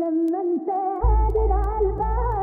لما انت قادر عالبال